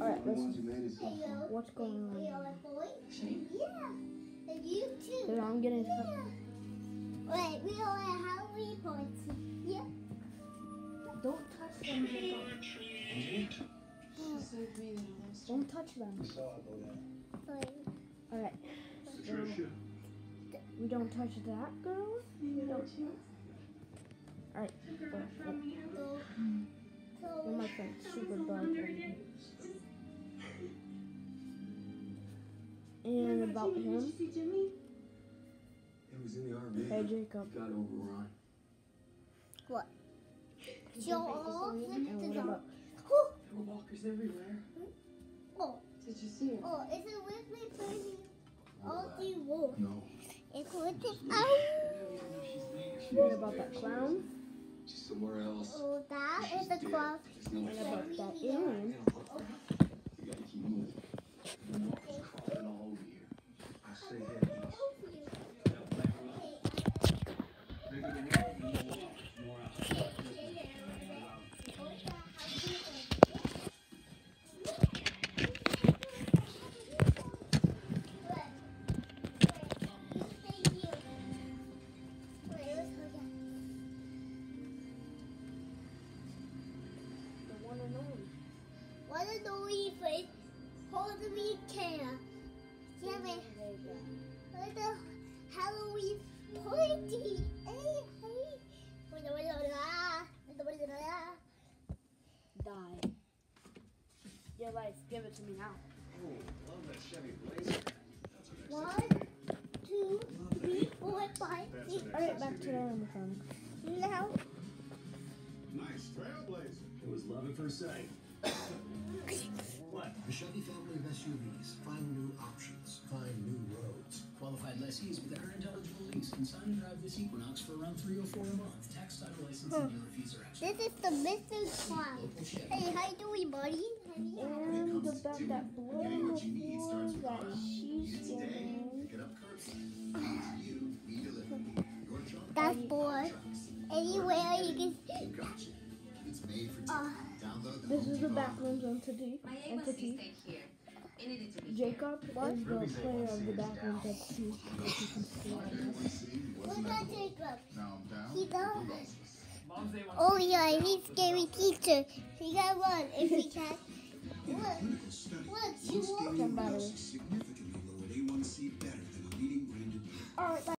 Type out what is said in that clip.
Alright, the ones listen. you made it. What's going on? Shane? Yeah. And you too. Cause I'm getting Yeah. Wait, we all have Halloween points. Yeah. Don't touch them. Jacob. She said to me that I lost Don't touch them. I saw it go down. Wait. Alright. Patricia. We don't touch that girl. We don't. Alright. but- but So, You're so my friend. Super dog. About him. It was in the army. Hey Jacob. Got overrun. Joel And flipped what the about Oh, There were walkers everywhere. Hmm? oh, Did you see it? oh, is it with me playing all the wolf? No. It's with it. I Oh, don't even know if she's there. what about that clown? She's somewhere else. oh, that She's is the dead. cloth. There's no And about that alien? You gotta keep moving. What a noise face. Hold me can. Yeah, man. What the Halloween party. Hey, hey. Die. Your life. Give it to me now. Oh, love that Chevy Blazer. One, two, three, four, five, six. Alright, back to the animatronic. Now, Nice trailblazer. It was love at first sight. What? The Chevy family of SUVs. Find new options. Find new roads. Qualified lessees with a current eligible lease can sign and drive this Equinox for around 304 a month. Tax title license and dealer fees are extra. this is the Mr. Clown. Hey, how you doing, buddy? And the fact that blood on the floor that she's getting. Pick it up curbside. You, we deliver. Your truck, That's boy. Anywhere you can. you got you. It's made for Uh, Download the This is the Depot Backrooms entity. My A1C entity. stayed here. It needed to be Jacob is the player of the Backrooms entity. As you can see on this. A1C look wasn't at that Jacob. Now I'm down. He does. Regardless. A1C. Oh yeah, he's scary teacher. He got one if he can. Look, Clinical study. look, One she walked. scary Somebody. significantly lowered A1C better than a leading branded Alright,